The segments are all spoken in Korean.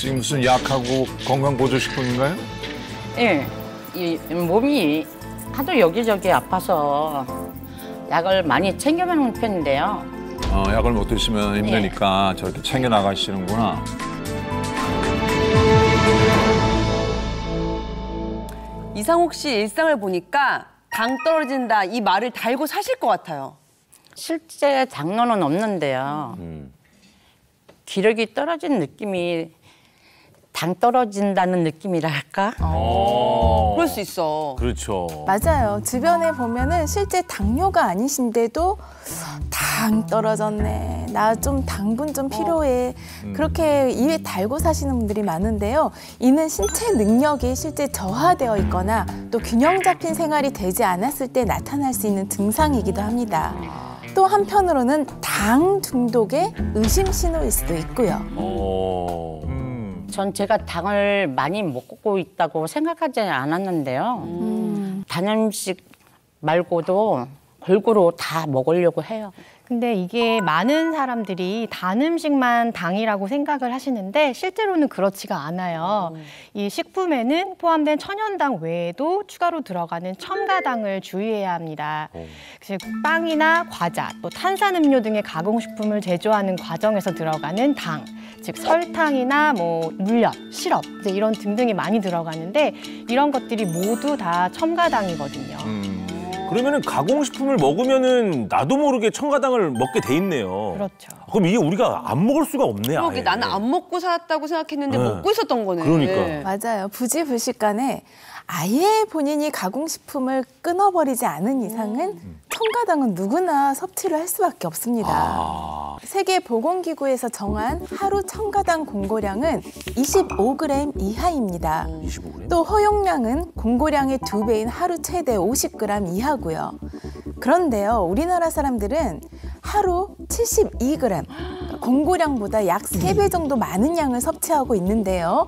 지금 무슨 약하고 건강 보조식품인가요? 예. 이 몸이 하도 여기저기 아파서 약을 많이 챙겨 먹는 편인데요. 어, 약을 못 드시면 예. 힘드니까 예. 저렇게 챙겨 나가시는구나. 이상옥 씨 일상을 보니까 당 떨어진다 이 말을 달고 사실 것 같아요. 실제 당뇨는 없는데요. 기력이 떨어진 느낌이 당 떨어진다는 느낌이랄까? 그럴 수 있어. 그렇죠. 맞아요. 주변에 보면은 실제 당뇨가 아니신데도 당 떨어졌네. 나 좀 당분 좀 필요해. 그렇게 입에 달고 사시는 분들이 많은데요. 이는 신체 능력이 실제 저하되어 있거나 또 균형 잡힌 생활이 되지 않았을 때 나타날 수 있는 증상이기도 합니다. 또 한편으로는 당 중독의 의심 신호일 수도 있고요. 어. 전 제가 당을 많이 먹고 있다고 생각하지 않았는데요. 단음식 말고도 골고루 다 먹으려고 해요. 근데 이게 많은 사람들이 단 음식만 당이라고 생각을 하시는데 실제로는 그렇지가 않아요. 이 식품에는 포함된 천연당 외에도 추가로 들어가는 첨가당을 주의해야 합니다. 즉 빵이나 과자, 또 탄산음료 등의 가공식품을 제조하는 과정에서 들어가는 당, 즉 설탕이나 뭐 물엿, 시럽 이제 이런 등등이 많이 들어가는데 이런 것들이 모두 다 첨가당이거든요. 그러면은 가공식품을 먹으면은 나도 모르게 첨가당을 먹게 돼 있네요. 그렇죠. 그럼 이게 우리가 안 먹을 수가 없네. 그러게 아예. 나는 안 먹고 살았다고 생각했는데 네. 먹고 있었던 거네. 그러니까. 맞아요. 부지불식간에 아예 본인이 가공식품을 끊어버리지 않은 이상은 첨가당은 누구나 섭취를 할 수밖에 없습니다. 아. 세계보건기구에서 정한 하루 첨가당 공고량은 25g 이하입니다. 25g. 또 허용량은 공고량의 두 배인 하루 최대 50g 이하고요. 그런데요, 우리나라 사람들은 하루 72g, 공고량보다 약 세 배 정도 많은 양을 섭취하고 있는데요.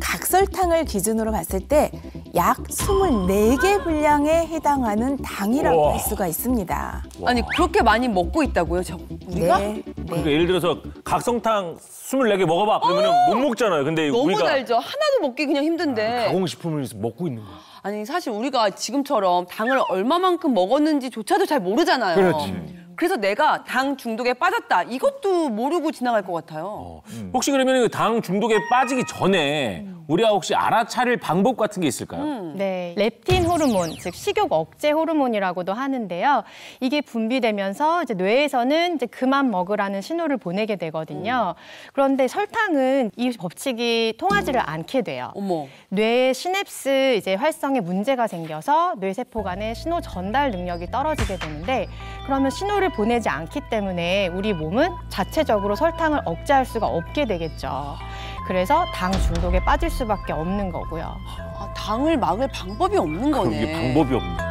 각설탕을 기준으로 봤을 때 약 24개 분량에 해당하는 당이라고 우와. 할 수가 있습니다. 아니 그렇게 많이 먹고 있다고요, 저 우리가? 네, 그러니까 네. 예를 들어서 각성탕 24개 먹어봐. 그러면은 못 먹잖아요. 근데 너무 우리가 달죠. 하나도 먹기 그냥 힘든데. 가공식품을 먹고 있는 거야. 아니 사실 우리가 지금처럼 당을 얼마만큼 먹었는지조차도 잘 모르잖아요. 그렇지. 그래서 내가 당 중독에 빠졌다. 이것도 모르고 지나갈 것 같아요. 어. 혹시 그러면 그당 중독에 빠지기 전에 우리가 혹시 알아차릴 방법 같은 게 있을까요? 네, 렙틴 호르몬, 즉 식욕 억제 호르몬이라고도 하는데요. 이게 분비되면서 이제 뇌에서는 이제 그만 먹으라는 신호를 보내게 되거든요. 그런데 설탕은 이 법칙이 통하지를 않게 돼요. 어머. 뇌의 시냅스 이제 활성에 문제가 생겨서 뇌 세포 간의 신호 전달 능력이 떨어지게 되는데 그러면 신호를 보내지 않기 때문에 우리 몸은 자체적으로 설탕을 억제할 수가 없게 되겠죠. 그래서 당 중독에 빠질 수밖에 없는 거고요. 아, 당을 막을 방법이 없는 거네. 그게 방법이 없네.